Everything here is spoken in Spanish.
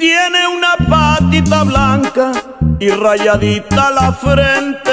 Tiene una patita blanca y rayadita la frente.